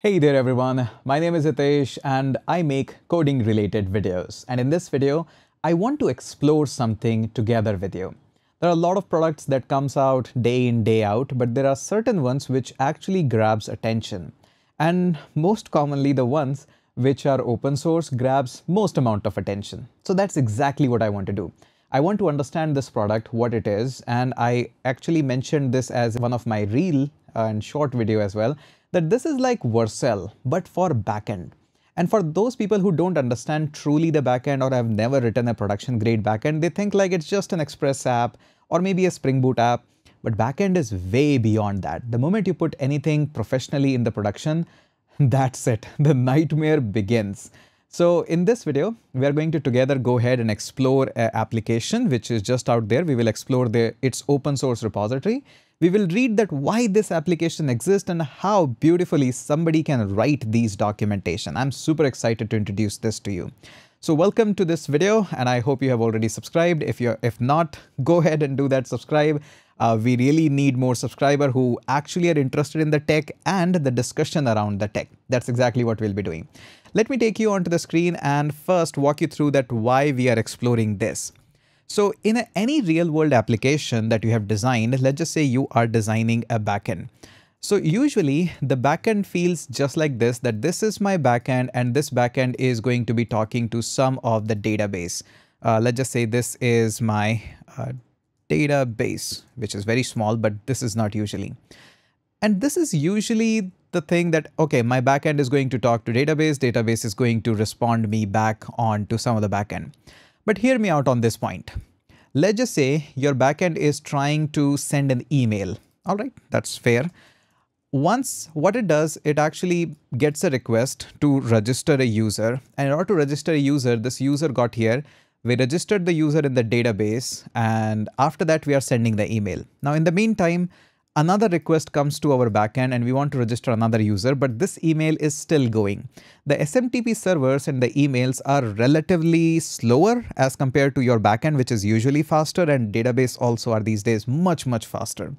Hey there everyone, my name is Hitesh and I make coding related videos. And in this video, I want to explore something together with you. There are a lot of products that comes out day in, day out, but there are certain ones which actually grabs attention. And most commonly the ones which are open source grabs most amount of attention. So that's exactly what I want to do. I want to understand this product, what it is, and I actually mentioned this as one of my reel uh, and short video as well, that this is like Vercel, but for backend. And for those people who don't understand truly the backend or have never written a production grade backend, they think like it's just an Express app or maybe a Spring Boot app. But backend is way beyond that. The moment you put anything professionally in the production, that's it. The nightmare begins. So in this video, we are going to together go ahead and explore an application which is just out there. We will explore the its open source repository. We will read that why this application exists and how beautifully somebody can write these documentation. I'm super excited to introduce this to you. So welcome to this video and I hope you have already subscribed. If you're if not, go ahead and do that subscribe. Uh, we really need more subscriber who actually are interested in the tech and the discussion around the tech. That's exactly what we'll be doing. Let me take you onto the screen and first walk you through that why we are exploring this. So in a, any real world application that you have designed, let's just say you are designing a backend. So usually the backend feels just like this, that this is my backend and this backend is going to be talking to some of the database. Uh, let's just say this is my uh, database, which is very small, but this is not usually. And this is usually the thing that, okay, my backend is going to talk to database, database is going to respond me back on to some of the backend. But hear me out on this point. Let's just say your backend is trying to send an email. All right, that's fair. Once what it does, it actually gets a request to register a user. And in order to register a user, this user got here. We registered the user in the database and after that we are sending the email. Now in the meantime, another request comes to our backend and we want to register another user, but this email is still going. The SMTP servers and the emails are relatively slower as compared to your backend, which is usually faster and database also are these days much, much faster.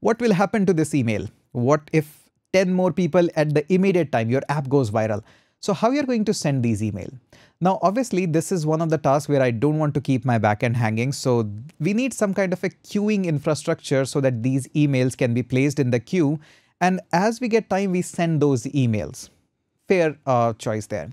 What will happen to this email? What if 10 more people at the immediate time, your app goes viral? So how you're going to send these email? Now, obviously, this is one of the tasks where I don't want to keep my backend hanging. So we need some kind of a queuing infrastructure so that these emails can be placed in the queue. And as we get time, we send those emails. Fair uh, choice there.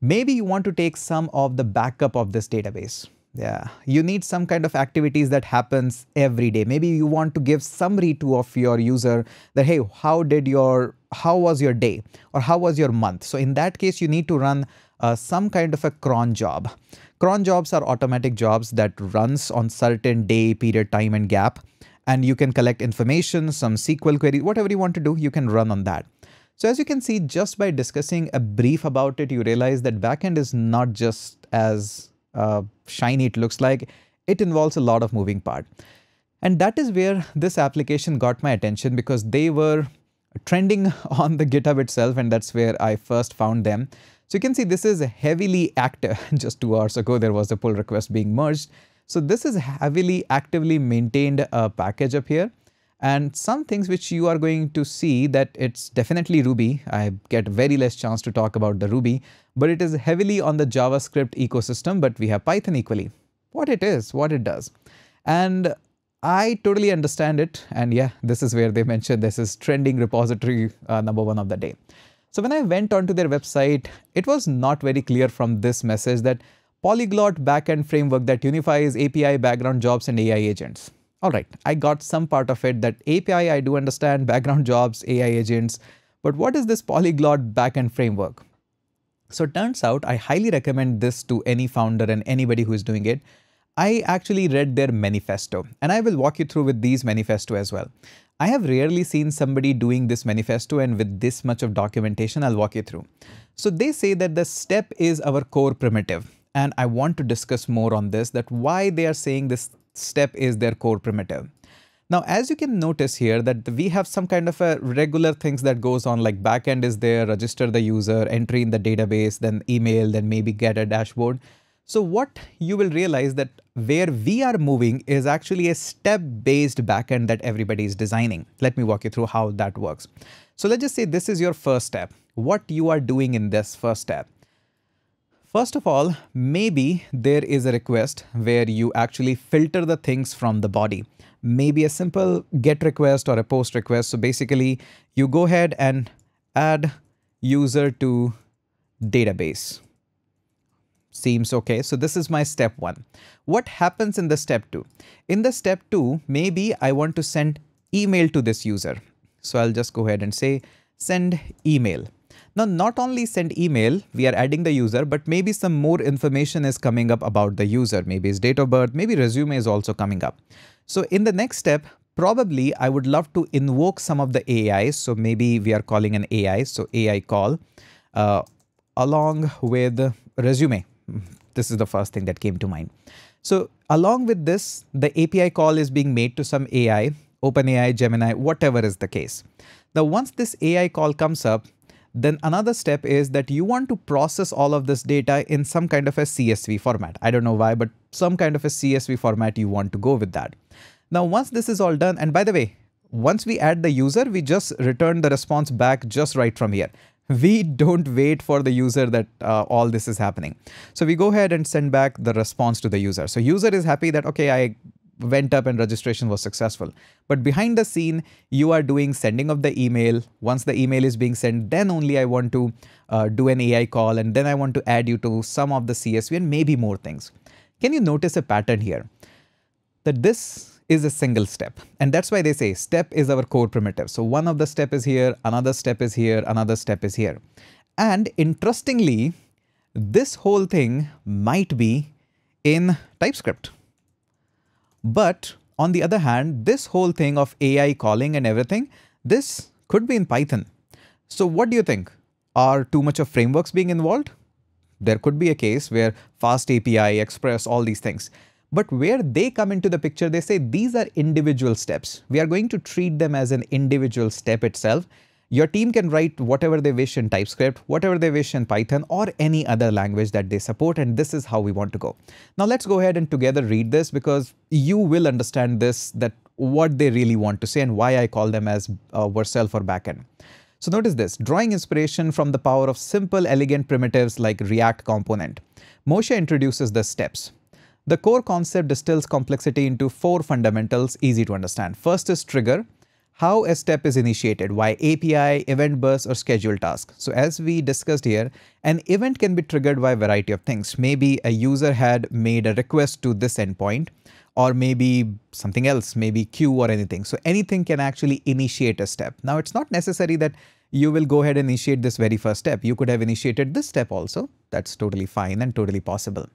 Maybe you want to take some of the backup of this database. Yeah, you need some kind of activities that happens every day. Maybe you want to give summary to of your user that, hey, how did your, how was your day or how was your month? So in that case, you need to run uh, some kind of a cron job. Cron jobs are automatic jobs that runs on certain day, period, time and gap. And you can collect information, some SQL query, whatever you want to do, you can run on that. So as you can see, just by discussing a brief about it, you realize that backend is not just as uh, shiny it looks like. It involves a lot of moving part. And that is where this application got my attention because they were trending on the GitHub itself and that's where I first found them. So you can see this is heavily active. Just two hours ago, there was a pull request being merged. So this is heavily actively maintained uh, package up here. And some things which you are going to see that it's definitely Ruby. I get very less chance to talk about the Ruby, but it is heavily on the JavaScript ecosystem, but we have Python equally. What it is, what it does. And I totally understand it. And yeah, this is where they mentioned this is trending repository uh, number one of the day. So when I went onto their website, it was not very clear from this message that polyglot backend framework that unifies API, background jobs, and AI agents. All right, I got some part of it that API I do understand, background jobs, AI agents, but what is this polyglot backend framework? So it turns out I highly recommend this to any founder and anybody who is doing it. I actually read their manifesto and I will walk you through with these manifesto as well. I have rarely seen somebody doing this manifesto and with this much of documentation, I'll walk you through. So they say that the step is our core primitive. And I want to discuss more on this, that why they are saying this step is their core primitive. Now, as you can notice here that we have some kind of a regular things that goes on like backend is there, register the user, entry in the database, then email, then maybe get a dashboard. So what you will realize that where we are moving is actually a step-based backend that everybody is designing. Let me walk you through how that works. So let's just say this is your first step. what you are doing in this first step. First of all, maybe there is a request where you actually filter the things from the body. Maybe a simple get request or a post request. So basically, you go ahead and add user to database. Seems okay. So this is my step one. What happens in the step two? In the step two, maybe I want to send email to this user. So I'll just go ahead and say send email. Now, not only send email, we are adding the user, but maybe some more information is coming up about the user. Maybe his date of birth, maybe resume is also coming up. So in the next step, probably I would love to invoke some of the AI. So maybe we are calling an AI, so AI call uh, along with resume. This is the first thing that came to mind. So along with this, the API call is being made to some AI, OpenAI, Gemini, whatever is the case. Now, once this AI call comes up, then another step is that you want to process all of this data in some kind of a CSV format. I don't know why, but some kind of a CSV format you want to go with that. Now, once this is all done, and by the way, once we add the user, we just return the response back just right from here. We don't wait for the user that uh, all this is happening. So we go ahead and send back the response to the user. So user is happy that, okay, I went up and registration was successful. But behind the scene, you are doing sending of the email. Once the email is being sent, then only I want to uh, do an AI call and then I want to add you to some of the CSV and maybe more things. Can you notice a pattern here? That this is a single step. And that's why they say step is our core primitive. So one of the step is here, another step is here, another step is here. And interestingly, this whole thing might be in TypeScript. But on the other hand, this whole thing of AI calling and everything, this could be in Python. So what do you think? Are too much of frameworks being involved? There could be a case where Fast API, Express, all these things. But where they come into the picture, they say these are individual steps. We are going to treat them as an individual step itself your team can write whatever they wish in TypeScript, whatever they wish in Python or any other language that they support and this is how we want to go. Now let's go ahead and together read this because you will understand this that what they really want to say and why I call them as uh, Vercel for backend. So notice this, drawing inspiration from the power of simple elegant primitives like React component. Motia introduces the steps. The core concept distills complexity into four fundamentals easy to understand. First is trigger, how a step is initiated, why API, event bus, or schedule task. So as we discussed here, an event can be triggered by a variety of things. Maybe a user had made a request to this endpoint, or maybe something else, maybe queue or anything. So anything can actually initiate a step. Now it's not necessary that you will go ahead and initiate this very first step. You could have initiated this step also. That's totally fine and totally possible.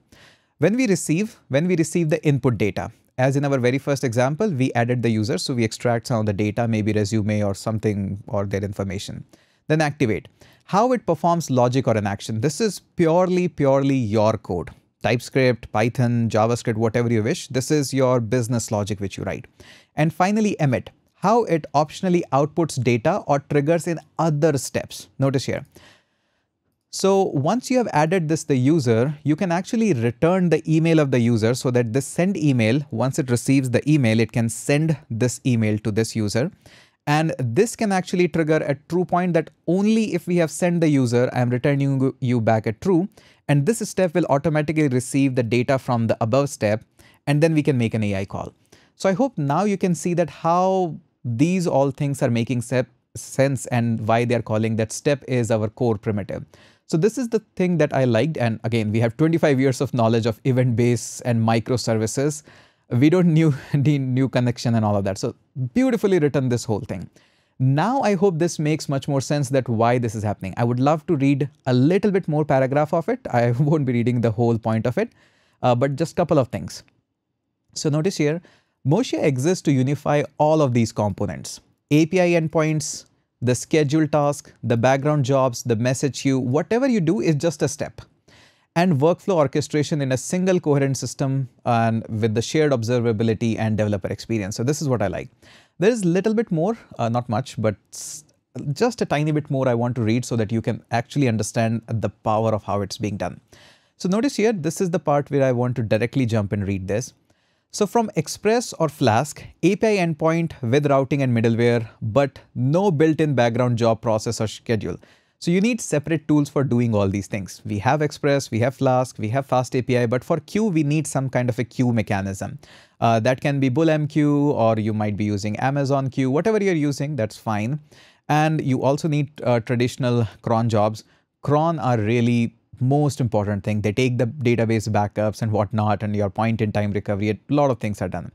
When we receive, when we receive the input data, as in our very first example, we added the user. So we extract some of the data, maybe resume or something or their information. Then activate. How it performs logic or an action. This is purely, purely your code. TypeScript, Python, JavaScript, whatever you wish. This is your business logic which you write. And finally, emit. How it optionally outputs data or triggers in other steps. Notice here. So once you have added this the user, you can actually return the email of the user so that this send email, once it receives the email, it can send this email to this user. And this can actually trigger a true point that only if we have sent the user, I am returning you back a true. And this step will automatically receive the data from the above step and then we can make an AI call. So I hope now you can see that how these all things are making sense and why they're calling that step is our core primitive. So this is the thing that I liked. And again, we have 25 years of knowledge of event base and microservices. We don't need new connection and all of that. So beautifully written this whole thing. Now I hope this makes much more sense that why this is happening. I would love to read a little bit more paragraph of it. I won't be reading the whole point of it, uh, but just couple of things. So notice here, Motia exists to unify all of these components. API endpoints, the schedule task, the background jobs, the message queue, whatever you do is just a step. And workflow orchestration in a single coherent system and with the shared observability and developer experience. So this is what I like. There is a little bit more, uh, not much, but just a tiny bit more I want to read so that you can actually understand the power of how it's being done. So notice here, this is the part where I want to directly jump and read this. So from Express or Flask, API endpoint with routing and middleware, but no built-in background job process or schedule. So you need separate tools for doing all these things. We have Express, we have Flask, we have Fast API, but for queue, we need some kind of a queue mechanism. Uh, that can be BullMQ or you might be using Amazon Q, whatever you're using, that's fine. And you also need uh, traditional cron jobs. Cron are really most important thing. They take the database backups and whatnot and your point in time recovery. A lot of things are done.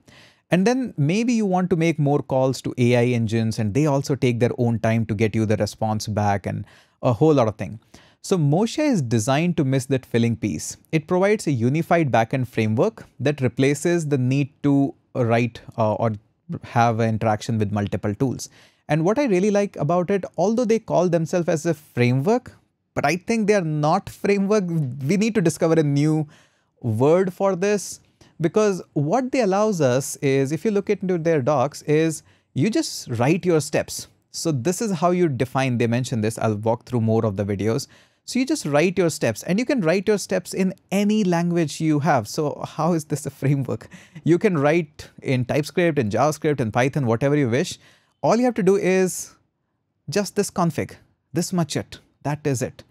And then maybe you want to make more calls to AI engines and they also take their own time to get you the response back and a whole lot of thing. So Motia is designed to miss that filling piece. It provides a unified backend framework that replaces the need to write uh, or have an interaction with multiple tools. And what I really like about it, although they call themselves as a framework, but I think they are not framework. We need to discover a new word for this because what they allows us is if you look into their docs is you just write your steps. So this is how you define, they mention this, I'll walk through more of the videos. So you just write your steps and you can write your steps in any language you have. So how is this a framework? You can write in TypeScript, in JavaScript, in Python, whatever you wish. All you have to do is just this config, this much it, that is it.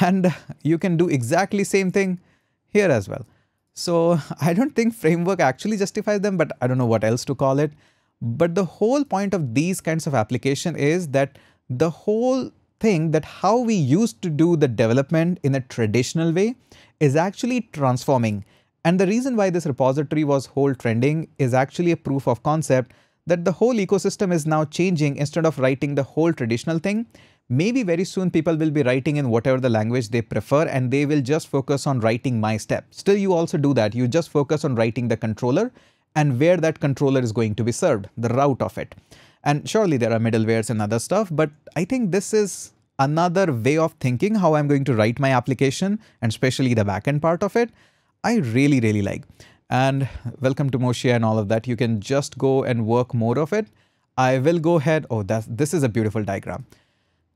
And you can do exactly same thing here as well. So I don't think framework actually justifies them, but I don't know what else to call it. But the whole point of these kinds of application is that the whole thing that how we used to do the development in a traditional way is actually transforming. And the reason why this repository was whole trending is actually a proof of concept that the whole ecosystem is now changing instead of writing the whole traditional thing Maybe very soon people will be writing in whatever the language they prefer and they will just focus on writing my step. Still, you also do that. You just focus on writing the controller and where that controller is going to be served, the route of it. And surely there are middlewares and other stuff, but I think this is another way of thinking how I'm going to write my application and especially the backend part of it. I really, really like. And welcome to Motia and all of that. You can just go and work more of it. I will go ahead. Oh, that's, this is a beautiful diagram.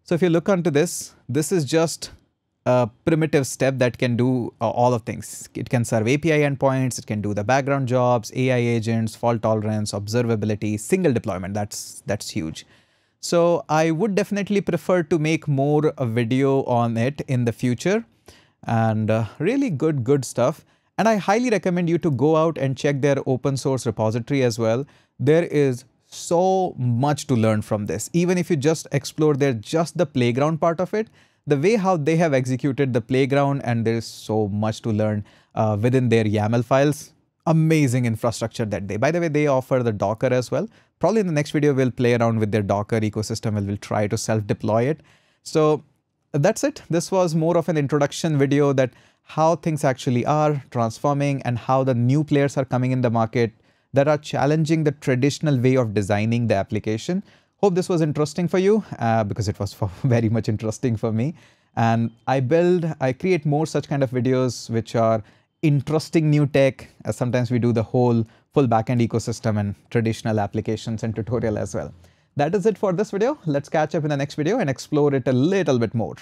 So if you look onto this, this is just a primitive step that can do uh, all of things. It can serve API endpoints, it can do the background jobs, AI agents, fault tolerance, observability, single deployment. That's that's huge. So I would definitely prefer to make more a video on it in the future and uh, really good, good stuff. And I highly recommend you to go out and check their open source repository as well. There is so much to learn from this. Even if you just explore their just the playground part of it, the way how they have executed the playground and there is so much to learn uh, within their YAML files. Amazing infrastructure that they, by the way, they offer the Docker as well. Probably in the next video, we'll play around with their Docker ecosystem and we'll try to self-deploy it. So that's it. This was more of an introduction video that how things actually are transforming and how the new players are coming in the market that are challenging the traditional way of designing the application. Hope this was interesting for you uh, because it was very much interesting for me. And I build, I create more such kind of videos which are interesting new tech. Uh, sometimes we do the whole full backend ecosystem and traditional applications and tutorial as well. That is it for this video. Let's catch up in the next video and explore it a little bit more.